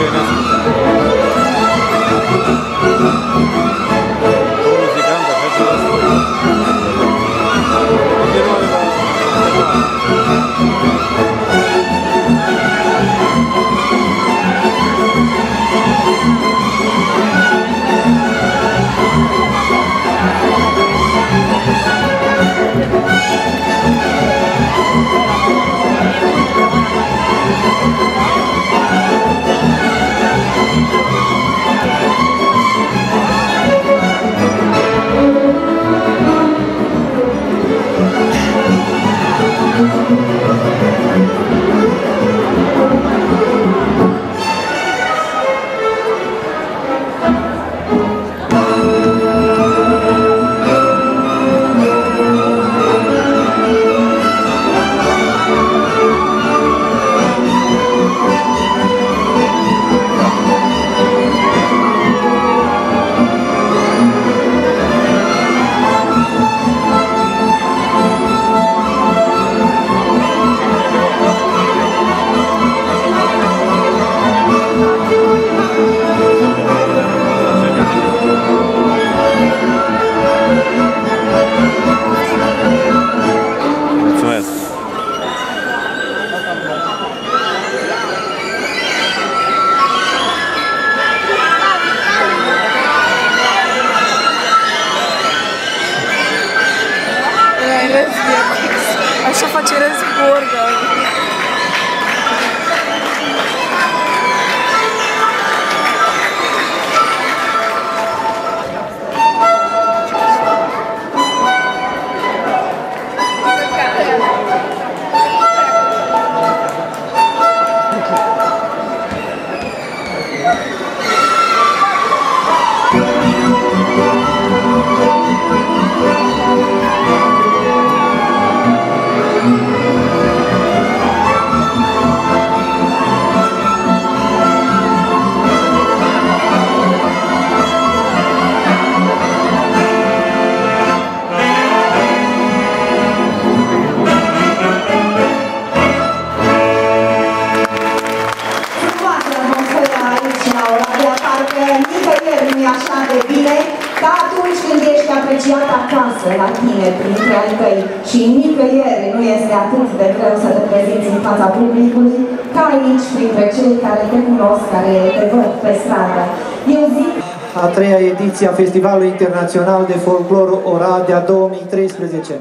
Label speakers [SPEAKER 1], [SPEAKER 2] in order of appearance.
[SPEAKER 1] Gracias. Acasă la tine, printre ai tăi. Și nicăieri nu este atât de greu să te prezinți în fața publicului ca aici, printre cei care te cunosc, care te văd pe stradă. Eu zic
[SPEAKER 2] a treia ediție a Festivalului Internațional de Folclor Oradea 2013.